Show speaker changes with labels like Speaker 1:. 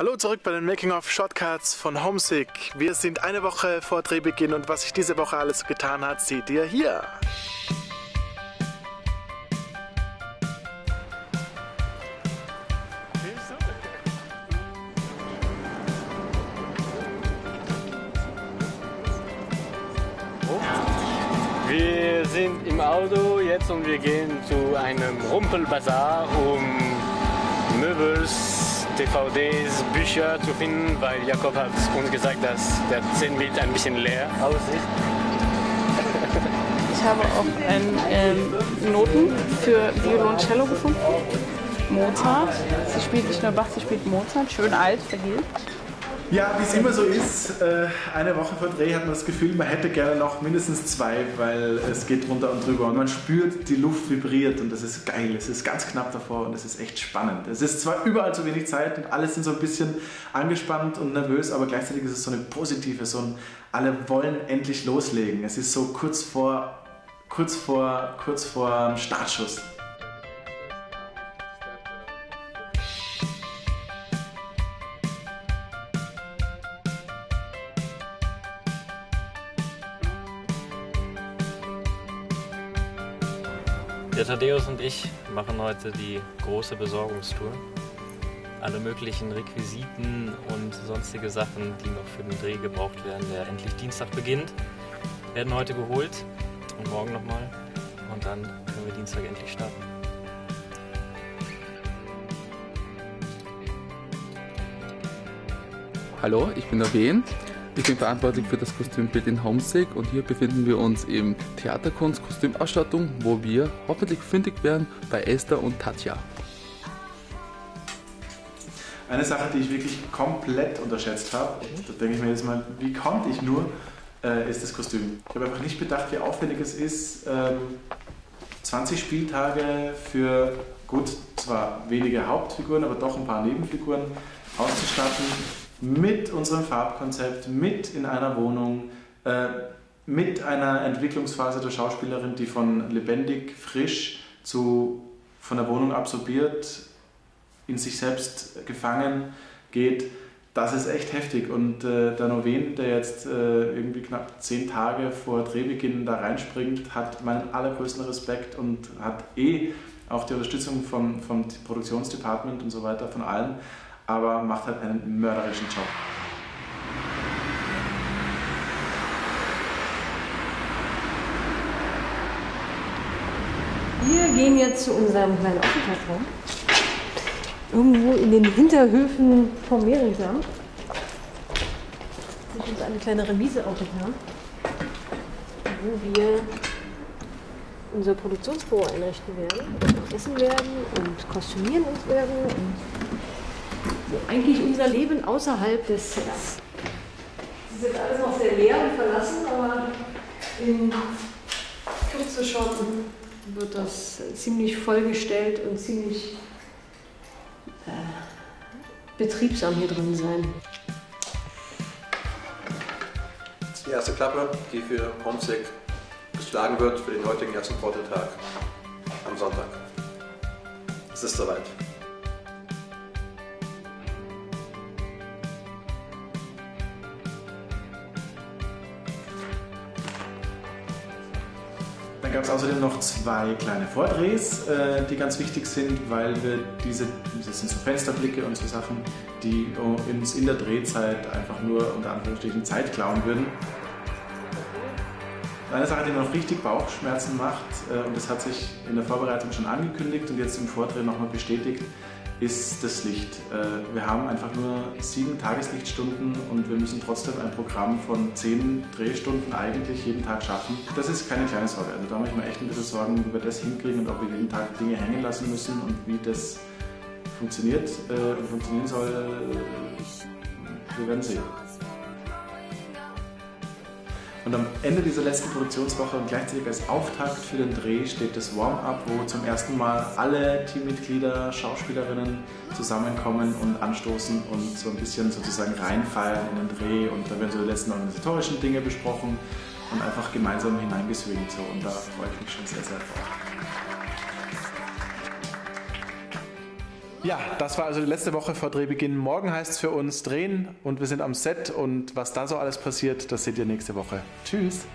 Speaker 1: Hallo zurück bei den Making of Shortcuts von Homesick. Wir sind eine Woche vor Drehbeginn und was sich diese Woche alles getan hat, seht ihr hier.
Speaker 2: Wir sind im Auto jetzt und wir gehen zu einem Rumpelbazar, um Möbels, DVDs, Bücher zu finden, weil Jakob hat uns gesagt, dass der Szenenbild ein bisschen leer aussieht.
Speaker 3: Ich habe auch einen, ähm, Noten für Violoncello gefunden. Mozart. Sie spielt nicht nur Bach, sie spielt Mozart. Schön alt, vergilbt.
Speaker 1: Ja, wie es immer so ist, äh, eine Woche vor Dreh hat man das Gefühl, man hätte gerne noch mindestens zwei, weil es geht runter und drüber und man spürt, die Luft vibriert und das ist geil. Es ist ganz knapp davor und es ist echt spannend. Es ist zwar überall zu wenig Zeit und alle sind so ein bisschen angespannt und nervös, aber gleichzeitig ist es so eine positive, so ein, alle wollen endlich loslegen. Es ist so kurz vor, kurz vor, kurz vor Startschuss.
Speaker 2: Der Thaddeus und ich machen heute die große Besorgungstour. Alle möglichen Requisiten und sonstige Sachen, die noch für den Dreh gebraucht werden, der endlich Dienstag beginnt, werden heute geholt und morgen nochmal. Und dann können wir Dienstag endlich starten.
Speaker 4: Hallo, ich bin der Wen. Ich bin verantwortlich für das Kostümbild in Homesick und hier befinden wir uns im Theaterkunst Kostümausstattung, wo wir hoffentlich fündig werden bei Esther und Tatja.
Speaker 1: Eine Sache, die ich wirklich komplett unterschätzt habe, da denke ich mir jetzt mal, wie konnte ich nur, äh, ist das Kostüm. Ich habe einfach nicht bedacht, wie aufwendig es ist, ähm, 20 Spieltage für gut, zwar wenige Hauptfiguren, aber doch ein paar Nebenfiguren auszustatten, mit unserem Farbkonzept, mit in einer Wohnung, äh, mit einer Entwicklungsphase der Schauspielerin, die von lebendig, frisch zu von der Wohnung absorbiert, in sich selbst gefangen geht. Das ist echt heftig. Und äh, der Noven, der jetzt äh, irgendwie knapp zehn Tage vor Drehbeginn da reinspringt, hat meinen allergrößten Respekt und hat eh auch die Unterstützung vom, vom Produktionsdepartment und so weiter, von allen aber macht halt einen mörderischen Job.
Speaker 5: Wir gehen jetzt zu unserem kleinen Aufenthaltsraum. Irgendwo in den Hinterhöfen vom Mehringsamt. Das ist uns eine kleine Remise aufgetan, wo wir unser Produktionsbüro einrichten werden, und essen werden und kostümieren uns werden und eigentlich unser Leben außerhalb des Sets. Es ist jetzt alles noch sehr leer und verlassen, aber in Kürze schon wird das ziemlich vollgestellt und ziemlich äh, betriebsam hier drin sein.
Speaker 6: Das ist die erste Klappe, die für Homesick geschlagen wird für den heutigen ersten Portretag am Sonntag. Es ist soweit.
Speaker 1: Dann gab es außerdem noch zwei kleine Vordrehs, äh, die ganz wichtig sind, weil wir diese, das sind so Fensterblicke und so Sachen, die uns in der Drehzeit einfach nur unter Anführungsstrichen Zeit klauen würden. Eine Sache, die mir noch richtig Bauchschmerzen macht, äh, und das hat sich in der Vorbereitung schon angekündigt und jetzt im Vordreh nochmal bestätigt, ist das Licht. Äh, wir haben einfach nur sieben Tageslichtstunden und wir müssen trotzdem ein Programm von zehn Drehstunden eigentlich jeden Tag schaffen. Das ist keine kleine Sorge. Also da mache ich mir echt ein bisschen Sorgen, wie wir das hinkriegen und ob wir jeden Tag Dinge hängen lassen müssen und wie das funktioniert äh, und funktionieren soll. Wir werden sehen. Und am Ende dieser letzten Produktionswoche und gleichzeitig als Auftakt für den Dreh steht das Warm-up, wo zum ersten Mal alle Teammitglieder, Schauspielerinnen zusammenkommen und anstoßen und so ein bisschen sozusagen reinfeiern in den Dreh. Und da werden so die letzten organisatorischen Dinge besprochen und einfach gemeinsam hineingeswingt. So. Und da freue ich mich schon sehr, sehr drauf. Ja, das war also die letzte Woche vor Drehbeginn. Morgen heißt es für uns drehen und wir sind am Set und was da so alles passiert, das seht ihr nächste Woche. Tschüss.